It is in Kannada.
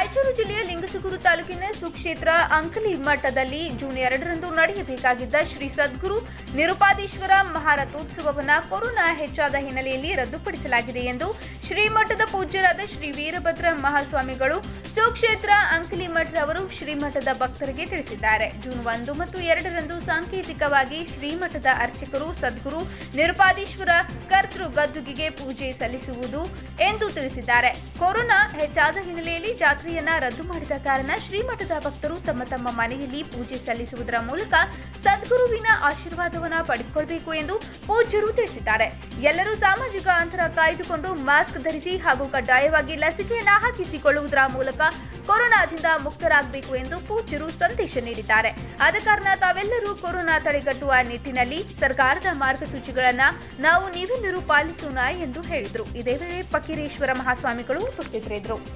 ರಾಯಚೂರು ಜಿಲ್ಲೆಯ ಲಿಂಗಸಗೂರು ತಾಲೂಕಿನ ಸುಕ್ಷೇತ್ರ ಅಂಕಲಿ ಮಠದಲ್ಲಿ ಜೂನ್ ಎರಡರಂದು ನಡೆಯಬೇಕಾಗಿದ್ದ ಶ್ರೀ ಸದ್ಗುರು ನಿರುಪಾದೀಶ್ವರ ಮಹಾರಥೋತ್ಸವವನ್ನು ಕೊರೋನಾ ಹೆಚ್ಚಾದ ಹಿನ್ನೆಲೆಯಲ್ಲಿ ರದ್ದುಪಡಿಸಲಾಗಿದೆ ಎಂದು ಶ್ರೀ ಮಠದ ಪೂಜ್ಯರಾದ ಶ್ರೀ ವೀರಭದ್ರ ಮಹಾಸ್ವಾಮಿಗಳು ಸುಕ್ಷೇತ್ರ ಅಂಕಲಿ ಮಠದವರು ಶ್ರೀಮಠದ ಭಕ್ತರಿಗೆ ತಿಳಿಸಿದ್ದಾರೆ. ಜೂನ್ ಒಂದು ಮತ್ತು ಎರಡರಂದು ಸಾಂಕೇತಿಕವಾಗಿ ಶ್ರೀಮಠದ ಅರ್ಚಕರು, ಸದ್ಗುರು ನಿರುಪಾದೀಶ್ವರ ಕರ್ತೃ ಗದ್ದುಗೆಗೆ ಪೂಜೆ ಸಲ್ಲಿಸುವುದು ಎಂದು ತಿಳಿಸಿದ್ದಾರೆ. ಕೊರೋನಾ ಹೆಚ್ಚಾದ ಹಿನ್ನೆಲೆಯಲ್ಲಿ ಜಾತ್ರೆಯನ್ನ ರದ್ದು ಮಾಡಿದ ಕಾರಣ ಶ್ರೀಮಠದ ಭಕ್ತರು ತಮ್ಮ ತಮ್ಮ ಮನೆಯಲ್ಲಿ ಪೂಜೆ ಸಲ್ಲಿಸುವುದರ ಮೂಲಕ ಸದ್ಗುರುವಿನ ಆಶೀರ್ವಾದವನ್ನ ಪಡೆದುಕೊಳ್ಳಬೇಕು ಎಂದು ಪೂಜ್ಯರು ತಿಳಿಸಿದ್ದಾರೆ. ಎಲ್ಲರೂ ಸಾಮಾಜಿಕ ಅಂತರ ಕಾಯ್ದುಕೊಂಡು ಮಾಸ್ಕ್ ಧರಿಸಿ ಹಾಗೂ ಕಡ್ಡಾಯವಾಗಿ ಲಸಿಕೆಯನ್ನ ಹಾಕಿಸಿಕೊಳ್ಳುವುದರ ಮೂಲಕ ಕೊರೋನಾದಿಂದ ಮುಕ್ತರಾಗಬೇಕು ಎಂದು ಪೂಜ್ಯರು ಸಂದೇಶ ನೀಡಿದ್ದಾರೆ. ಆದ ಕಾರಣ ತಾವೆಲ್ಲರೂ ಕೊರೋನಾ ತಡೆಗಟ್ಟುವ ನಿಟ್ಟಿನಲ್ಲಿ ಸರ್ಕಾರದ ಮಾರ್ಗಸೂಚಿಗಳನ್ನ ನಾವು ನೀವೆಲ್ಲರೂ ಪಾಲಿಸೋಣ ಎಂದು ಹೇಳಿದರು. ಇದೇ ವೇಳೆ ಪಕೀರೇಶ್ವರ ಮಹಾಸ್ವಾಮಿಗಳು ಉಪಸ್ಥಿತರಿದ್ದರು.